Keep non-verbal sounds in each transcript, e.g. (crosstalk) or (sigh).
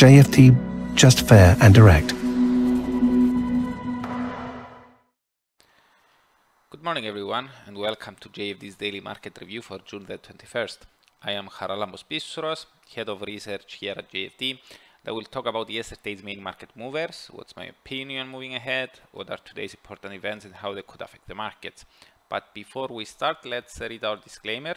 JFD, just fair and direct. Good morning everyone and welcome to JFD's daily market review for June the 21st. I am Charalambos Pissouros, head of research here at JFD. I will talk about yesterday's main market movers, what's my opinion moving ahead, what are today's important events and how they could affect the markets. But before we start, let's read our disclaimer.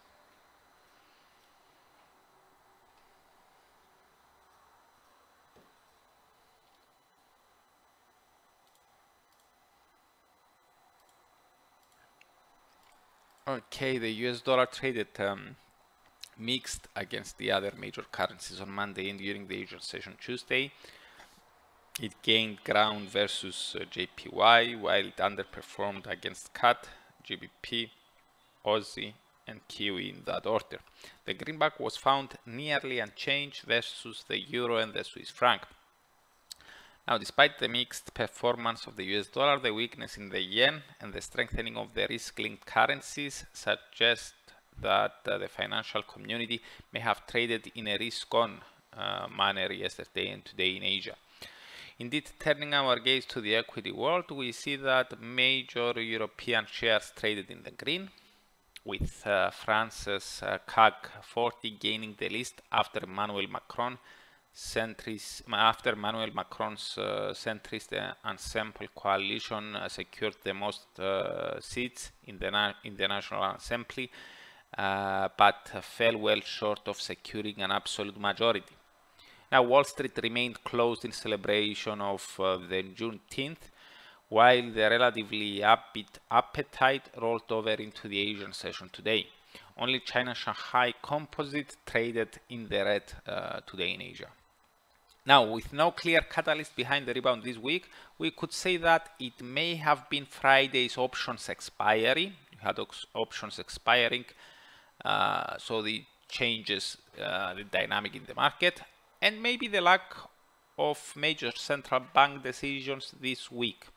Okay, the US dollar traded um, mixed against the other major currencies on Monday and during the Asian session Tuesday. It gained ground versus uh, JPY while it underperformed against CAD, GBP, Aussie and Kiwi in that order. The greenback was found nearly unchanged versus the euro and the Swiss franc. Now, despite the mixed performance of the US dollar, the weakness in the yen and the strengthening of the risk-linked currencies suggest that uh, the financial community may have traded in a risk-on uh, manner yesterday and today in Asia. Indeed, turning our gaze to the equity world, we see that major European shares traded in the green, with uh, France's uh, CAC 40 gaining the list after Emmanuel Macron centrist, after Emmanuel Macron's uh, centrist Ensemble coalition uh, secured the most uh, seats in the, in the National Assembly, uh, but fell well short of securing an absolute majority. Now, Wall Street remained closed in celebration of the Juneteenth, while the relatively upbeat appetite rolled over into the Asian session today. Only China Shanghai Composite traded in the red uh, today in Asia. Now, with no clear catalyst behind the rebound this week, we could say that it may have been Friday's options expiry. You had options expiring, uh, so the changes uh, the dynamic in the market, and maybe the lack of major central bank decisions this week.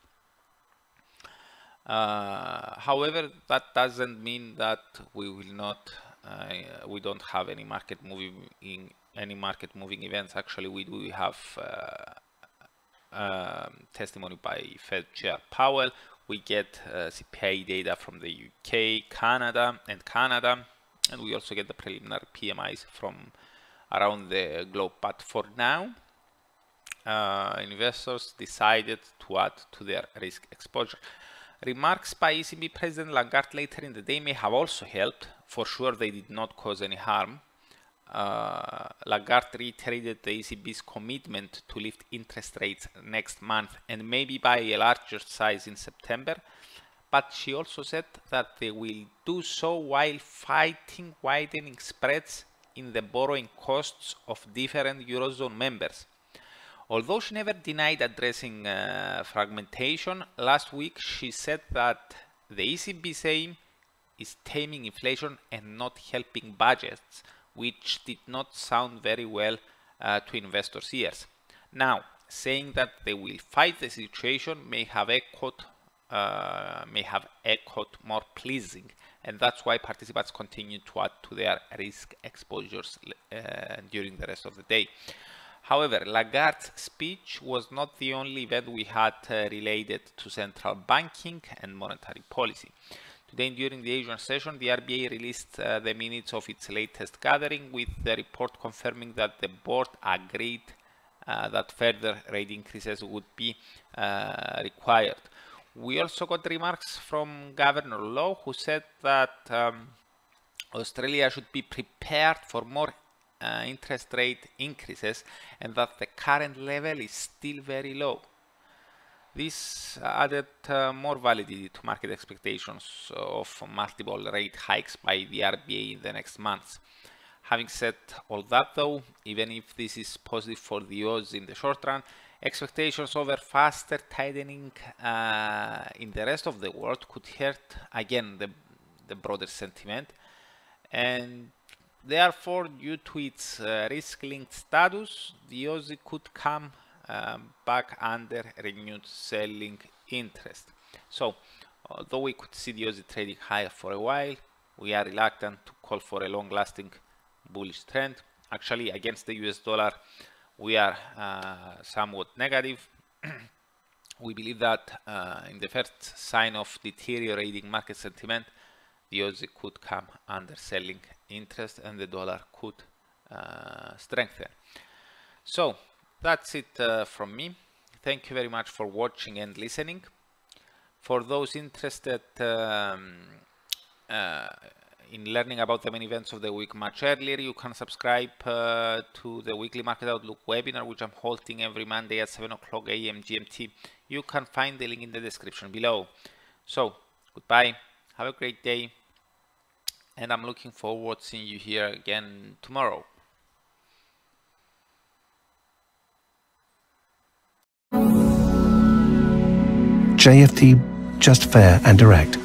Uh, however, that doesn't mean that we will not, uh, we don't have any market moving in any market moving events. Actually, we do have uh, um, testimony by Fed Chair Powell. We get uh, CPI data from the UK, Canada, and Canada, and we also get the preliminary PMIs from around the globe. But for now, uh, investors decided to add to their risk exposure. Remarks by ECB President Lagarde later in the day may have also helped. For sure, they did not cause any harm uh, Lagarde reiterated the ECB's commitment to lift interest rates next month and maybe by a larger size in September, but she also said that they will do so while fighting widening spreads in the borrowing costs of different Eurozone members. Although she never denied addressing uh, fragmentation, last week she said that the ECB's aim is taming inflation and not helping budgets which did not sound very well uh, to investors' ears. Now, saying that they will fight the situation may have echoed uh, may have echoed more pleasing and that's why participants continue to add to their risk exposures uh, during the rest of the day. However, Lagarde's speech was not the only event we had uh, related to central banking and monetary policy. Then during the Asian session, the RBA released uh, the minutes of its latest gathering with the report confirming that the board agreed uh, that further rate increases would be uh, required. We also got remarks from Governor Lowe who said that um, Australia should be prepared for more uh, interest rate increases and that the current level is still very low. This added uh, more validity to market expectations of multiple rate hikes by the RBA in the next months. Having said all that though, even if this is positive for the US in the short run, expectations over faster tightening uh, in the rest of the world could hurt again the, the broader sentiment and therefore, due to its uh, risk-linked status, the Aussie could come um, back under renewed selling interest. So, although we could see the Aussie trading higher for a while, we are reluctant to call for a long-lasting bullish trend. Actually, against the US dollar, we are uh, somewhat negative. (clears throat) we believe that uh, in the first sign of deteriorating market sentiment, the Aussie could come under selling interest and the dollar could uh, strengthen. So that's it uh, from me. Thank you very much for watching and listening. For those interested um, uh, in learning about the main events of the week much earlier, you can subscribe uh, to the weekly Market Outlook webinar, which I'm holding every Monday at 7 o'clock a.m. GMT. You can find the link in the description below. So, goodbye, have a great day, and I'm looking forward to seeing you here again tomorrow. JFD, just fair and direct.